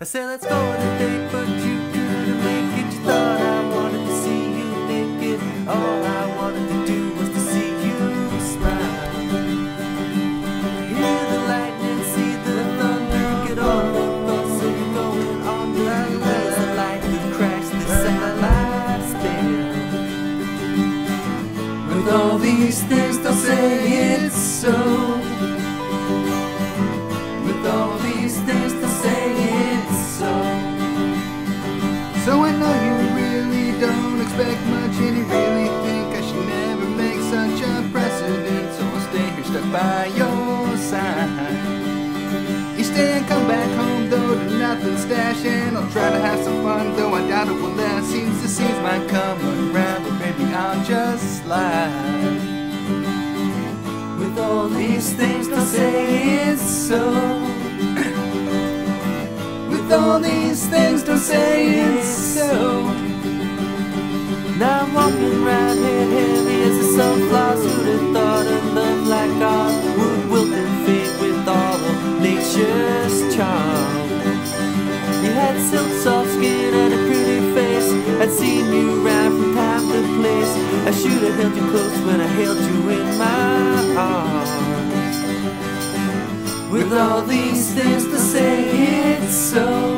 I said, let's go on a date, but you couldn't make it. You thought I wanted to see you naked. All I wanted to do was to see you smile. Hear the lightning, see the thunder, get on the bus, so you're going on the a light that crashed the satellite still. With all these things, don't say it's so. By your side. Each day I come back home though to nothing stash and I'll try to have some fun though I doubt it will last. Seems the scenes might come around but maybe I'll just slide. With all these things, don't say it's so. With all these things don't say it's so. Now I'm walking around here heavy as a sunflower. silk soft skin and a pretty face. I'd seen you round from time to place. I should have held you close when I held you in my arms. With all these things to say, it's so